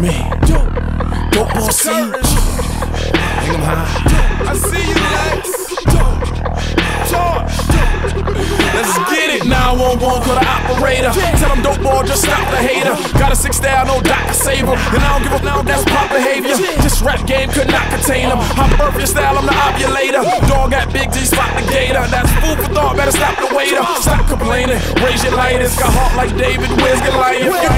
me. Dope boy Siege. Hang 'em high. I see you, Lex. Let's get it. 911, call the operator. Tell them dope boy, just stop the hater. Got a six style, no Dr. Saber. And I don't give up now, that's pop behavior. This rap game could not contain him. Earth your style, I'm the ovulator. Dog got big G, spot the gator. That's food for thought, better stop the waiter. Stop complaining, raise your lighters. Got heart like David, where's Goliath?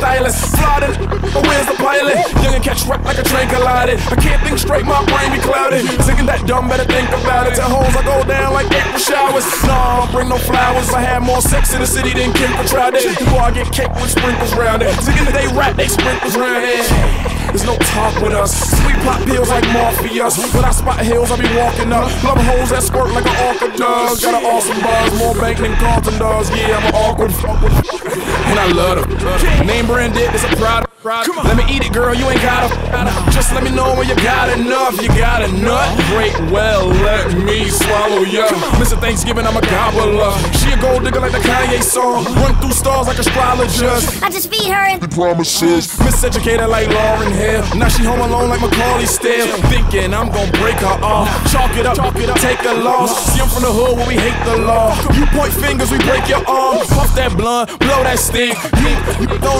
Stylist? Flawed but where's the pilot? Young and catch rap like a train collided. I can't think straight, my brain be clouded. Thinking that dumb, better think about it. Tell hoes I go down like April showers. I bring no flowers. I had more sex in the city than Kim Cattrall Before I get cake with sprinkles round it. Thinking that they rap, they sprinkles round it. There's no talk with us. Sweet pop pills like Morpheus. When I spot hills, I be walking up. Love holes that squirt like an orchid does. Got an awesome buzz, more bank than Carlton does. Yeah, I'm an awkward fuck. with And I love them. Name branded, it's a product. Let me eat it, girl. You ain't gotta. Just let me know when you got enough. You got a nut. Great, well, let me swallow ya. Mr. Thanksgiving, I'm a gobbler. She a gold digger like the Kanye song. Run through stars like astrologers. I just feed her and Promises. Mm. Miseducated like Lauryn Hill. Now she home alone like Macaulay still. Thinking I'm gonna break her off. Chalk it up, chalk it up, take a loss. See, I'm from the hood where we hate the law. You point fingers, we break your arm. Puff that blunt, blow that stick. You, you don't know about him.